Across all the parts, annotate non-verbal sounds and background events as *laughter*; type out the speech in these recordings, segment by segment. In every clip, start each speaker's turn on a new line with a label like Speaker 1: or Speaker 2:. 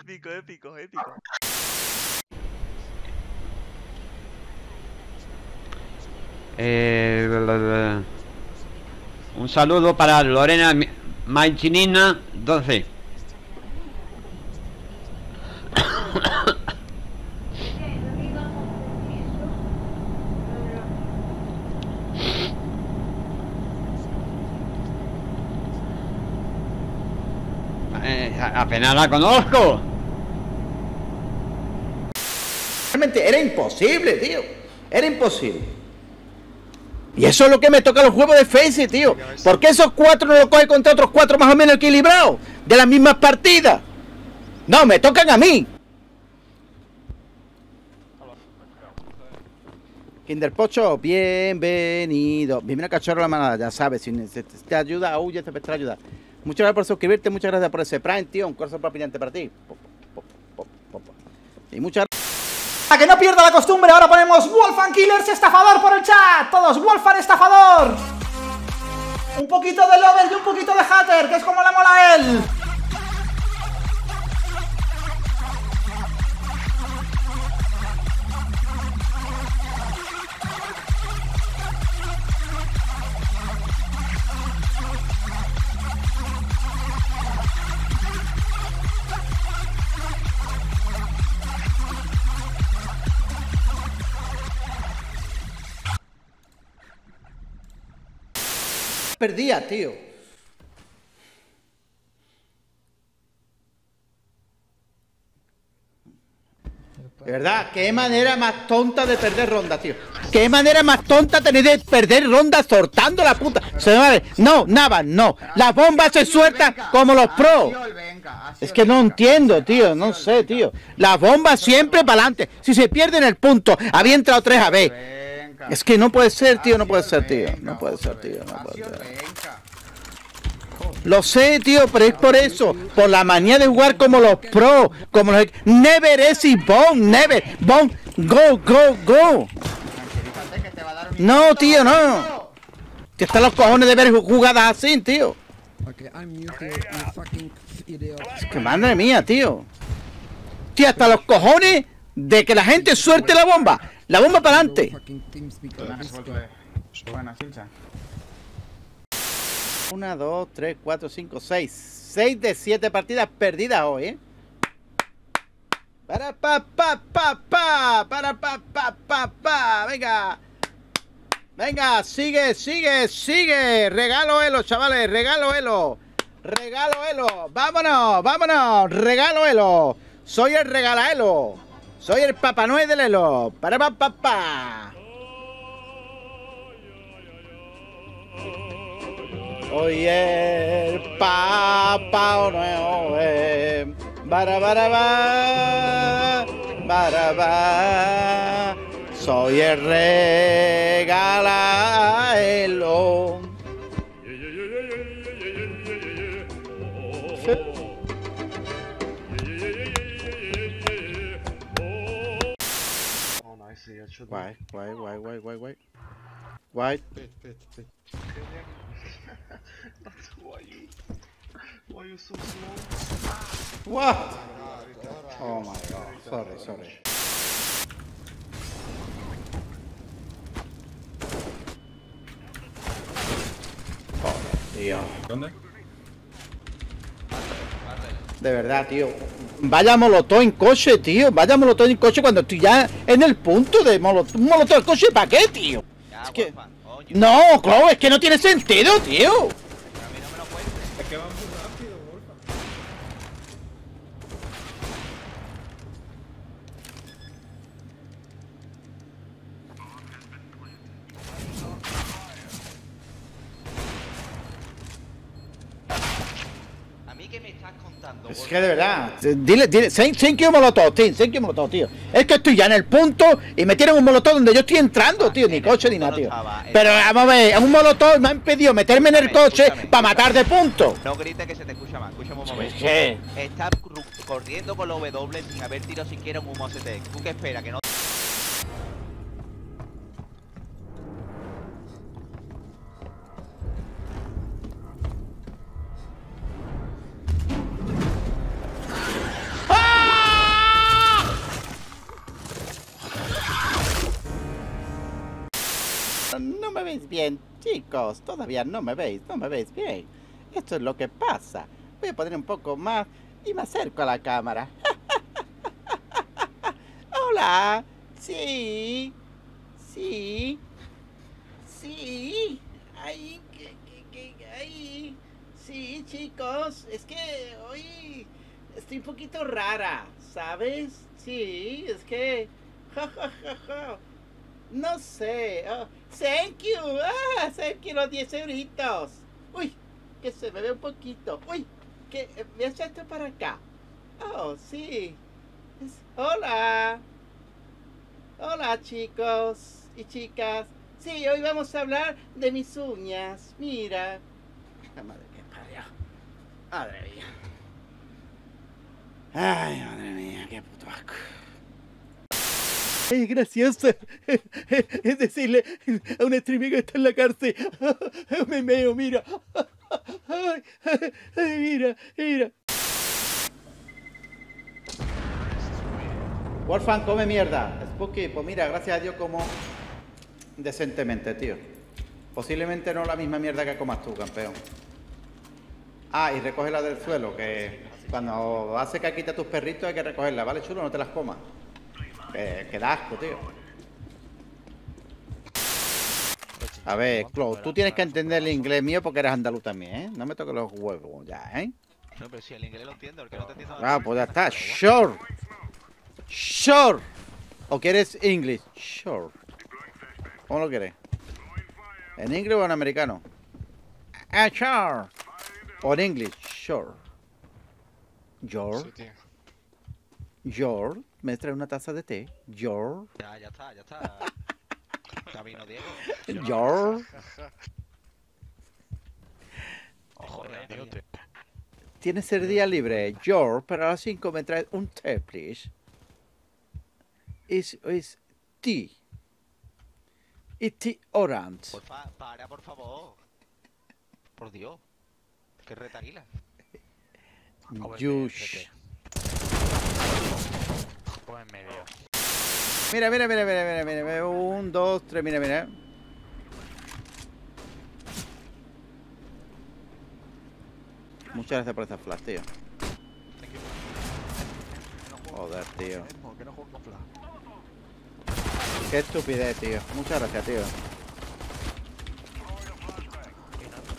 Speaker 1: épico, épico, épico.
Speaker 2: Eh, un saludo para Lorena Maichinina 12. Eh, apenas la conozco.
Speaker 3: Realmente era imposible, tío. Era imposible. Y eso es lo que me toca los juegos de Face, tío. ¿Por qué esos cuatro no los coge contra otros cuatro más o menos equilibrados? De las mismas partidas. No, me tocan a mí. Kinder Pocho, bienvenido. Bienvenido cachorro a la manada, ya sabes. Si necesitas ayuda, huye, te prestaré ayuda. Muchas gracias por suscribirte, muchas gracias por ese Prime, tío. Un corazón palpitante para ti. Y muchas
Speaker 4: A que no pierda la costumbre, ahora ponemos Wolfan Killers estafador por el chat. Todos, Wolfan estafador. Un poquito de Lover y un poquito de Hatter, que es como la mola él.
Speaker 3: Perdía, tío. De verdad, qué manera más tonta de perder ronda, tío. Qué manera más tonta tenéis de perder ronda sortando la puta. No, nada, no. Las bombas se sueltan como los pros. Es que no entiendo, tío, no sé, tío. Las bombas siempre para adelante. Si se pierden el punto, había entrado 3 a B. Es que no puede ser, tío, no puede ser, tío. No puede ser, tío, no puede ser. Lo sé, tío, pero es por eso. Por la manía de jugar como los pros. Como los... Never easy bomb, never. Bomb, go, go, go. No, tío, no. Tío, están los cojones de ver jugadas así, tío. Es que madre mía, tío. Tío, hasta los cojones de que la gente suelte la bomba. La bomba para adelante. Una, dos, tres, cuatro, cinco, seis. Seis de siete partidas perdidas hoy, ¿eh? Para pa pa pa pa. Para pa pa pa pa. Venga. Venga, sigue, sigue, sigue. Regalo Elo, chavales. Regalo Elo. Regalo Elo. Vámonos, vámonos. Regalo Elo. Soy el regalaelo. Soy el Papá Noel del Elo. Para pa pa pa. Hoy el Papá Noel. Bara, bara, ba, bara, ba. Soy el regalaelo. Why? Why? Why? Why? Why? Why? Why? Wait, wait, wait. why you? Why you so slow? What? Oh my god. Sorry, sorry. Oh, yeah.
Speaker 5: Done there?
Speaker 3: De verdad, tío. Vaya molotov en coche, tío. Vaya molotov en coche cuando estoy ya en el punto de molotov. ¿Un molotov en coche para qué, tío?
Speaker 1: Ya,
Speaker 3: Es que-
Speaker 1: Wolfan, coño,
Speaker 3: No, Clau, es que no tiene sentido, tío.
Speaker 1: a mí no me lo cuentes.
Speaker 5: Es que va muy rápido.
Speaker 3: Es que de verdad. Dile, dile, thank, you molotov, tío. Thank you molotov, tío. Es que estoy ya en el punto y me tienen un molotov donde yo estoy entrando, tío. Ni coche ni nada, tío.
Speaker 1: estaba,
Speaker 3: Pero vamos a ver, un molotov me ha impedido meterme en el coche para matar de punto.
Speaker 1: No grites que se te escucha más, escúchame un momento.
Speaker 3: ¿Qué?
Speaker 1: Estás corriendo con los W sin haber tirado siquiera un humo CT. ¿Tú qué esperas? Que no.
Speaker 3: Bien, chicos. Todavía no me veis, no me veis bien. Esto es lo que pasa. Voy a poner un poco más y me acerco a la cámara. *laughs* Hola. Sí. Sí. Sí. Ahí. Sí, chicos. Es que hoy estoy un poquito rara, ¿sabes? Sí, es que... No sé. Oh, thank you. Ah, thank you los 10 euritos. Uy, que se me ve un poquito. Uy, que eh, me echa esto para acá. Oh, sí. Hola. Hola, chicos y chicas. Sí, hoy vamos a hablar de mis uñas. Mira. La madre que parió. Madre mía. Ay, madre mía, qué puto asco. Es gracioso. *laughs* Es decirle a un streamer que está en la cárcel. *laughs* Me meo, mira. Mira, mira. Wolfgang come mierda. Spooky, pues mira, gracias a Dios como decentemente, tío. Posiblemente no la misma mierda que comas tú, campeón. Ah, y recoge la del suelo, que cuando hace caquita a tus perritos hay que recogerla, ¿vale, chulo? No te las comas. Que, que da asco, tío. A ver, Clau, tú tienes que entender el inglés mío porque eres andaluz también, ¿eh? No me toques los huevos ya, ¿eh?
Speaker 1: No, pero si el inglés lo entiendo, el que no te entiendo...
Speaker 3: Ah, pues ya está. Sure. Sure. ¿O quieres English? Sure. ¿Cómo lo quieres? ¿En inglés o en americano? Ah, sure. O en English. Sure. George. George. ¿Me trae una taza de té? George.
Speaker 1: Ya, ya está, ya está. *laughs* Camino Diego.
Speaker 3: George.
Speaker 1: Ojo, Diego.
Speaker 3: ¿Tienes el día libre? George, pero a las 5 me traes un té, please. Es, es tea. Y tea orange.
Speaker 1: Porfa, para, por favor. Por Dios. Qué retaguila. *laughs*
Speaker 3: Yush.
Speaker 5: En medio.
Speaker 3: Mira, mira, mira, mira, mira, mira. Un, dos, tres, mira, mira. Muchas gracias por esa flash, tío. Joder, tío. Qué estupidez, tío. Muchas gracias, tío.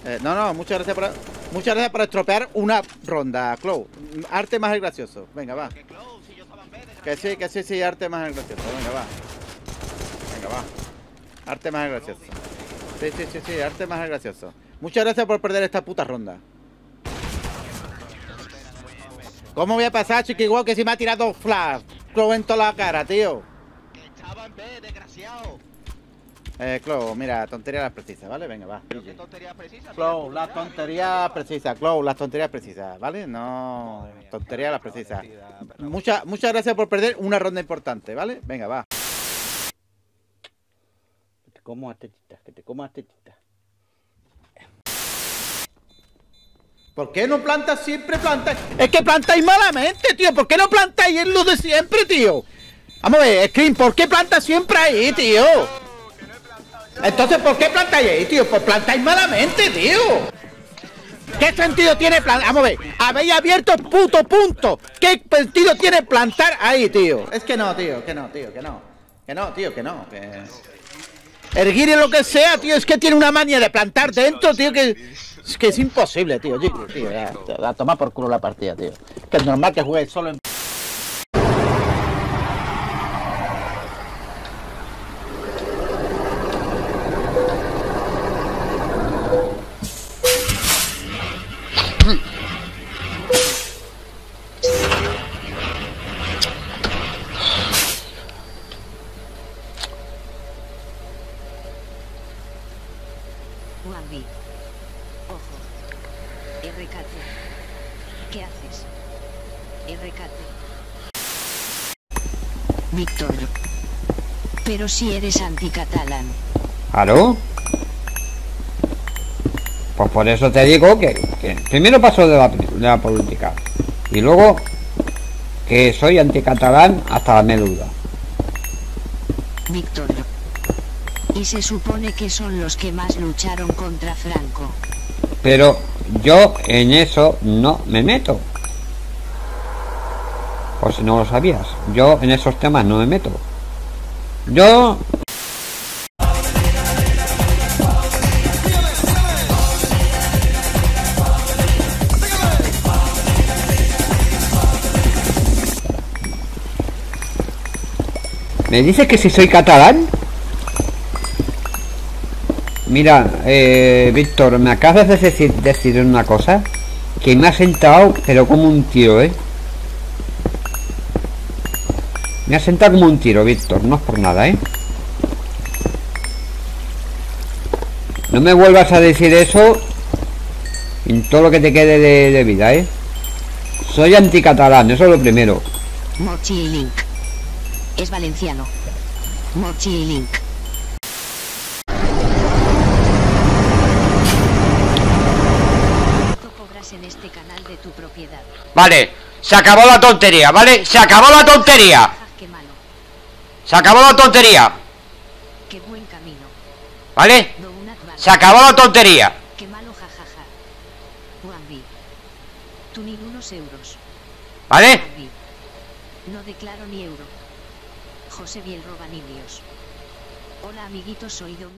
Speaker 3: Eh, no, no, muchas gracias por muchas gracias por estropear una ronda, Clow. Arte más gracioso. Venga, va.
Speaker 1: Que
Speaker 3: sí, que sí, sí, arte más gracioso. Venga, va. Venga, va. Arte más gracioso. Sí, sí, sí, sí, arte más gracioso. Muchas gracias por perder esta puta ronda. ¿Cómo voy a pasar, chiquiguao, que si me ha tirado flash? Clow en toda la cara, tío.
Speaker 1: Estaba en vez, desgraciado.
Speaker 3: Eh, Clow, mira, tontería las precisas, ¿vale? Venga, va.
Speaker 1: Pero qué tontería precisa.
Speaker 3: Clow, las tonterías precisas, Clow, las tonterías precisas, ¿vale? No, tonterías las precisas. Muchas, muchas gracias por perder una ronda importante, ¿vale? Venga, va. Que te como a tetitas, que te como a tetitas. ¿Por qué no plantas siempre plantas? Es que plantáis malamente, tío. ¿Por qué no plantáis en lo de siempre, tío? Vamos a ver, Scream, ¿por qué plantas siempre ahí, tío? Entonces, ¿por qué plantáis ahí, tío? Pues plantáis malamente, tío. ¿Qué sentido tiene plantar? Vamos a ver, habéis abierto puto punto. ¿Qué sentido tiene plantar ahí, tío? Es que no, tío, que no, tío, que no. Que no, tío, que no. Que... Erguir en lo que sea, tío, es que tiene una manía de plantar dentro, tío, que es que es imposible, tío. Tío, tío a tomar por culo la partida, tío. Que es normal que juegues solo en...
Speaker 6: Víctor. Pero si eres anticatalán.
Speaker 2: ¿Aló? Pues por eso te digo que, que primero paso de la, de la política y luego que soy anticatalán hasta la médula.
Speaker 6: Víctor. Y se supone que son los que más lucharon contra Franco.
Speaker 2: Pero yo en eso no me meto. Por si no lo sabías. Yo en esos temas no me meto. Yo... ¿Me dices que si soy catalán? Mira, eh, Víctor, me acabas de decir, decir una cosa que me ha sentado, pero como un tiro, ¿eh? Me ha sentado como un tiro, Víctor, no es por nada, ¿eh? No me vuelvas a decir eso en todo lo que te quede de, de vida, ¿eh? Soy anticatalán, eso es lo primero.
Speaker 6: Mochi Link. Es valenciano. Mochi Link. ¿Cuánto cobras en este canal de tu propiedad?
Speaker 2: Vale, se acabó la tontería, ¿vale? Se acabó la tontería. Se acabó la tontería,
Speaker 6: Qué buen camino.
Speaker 2: ¿vale? Se acabó la tontería.
Speaker 6: Qué malo jajaja. Tú ni unos euros.
Speaker 2: ¿Vale?
Speaker 6: No declaro ni euro. José Biel Robanilios. Hola amiguitos soy Don.